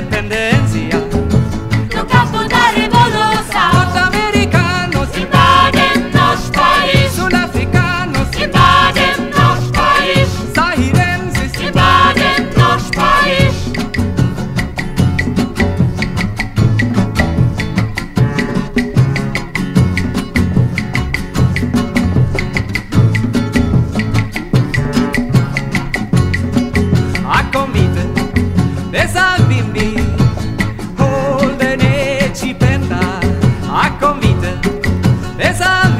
depender.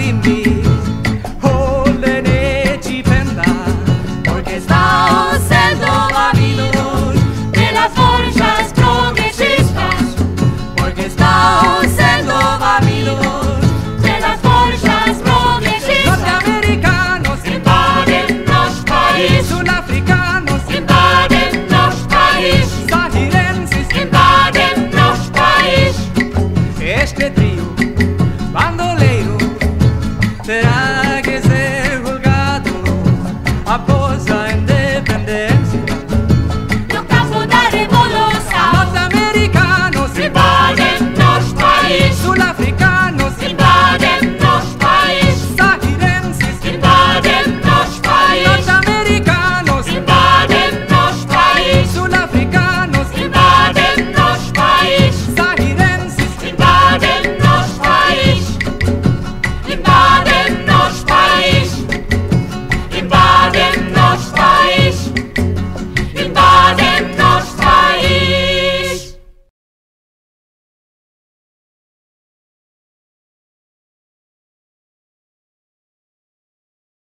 in me.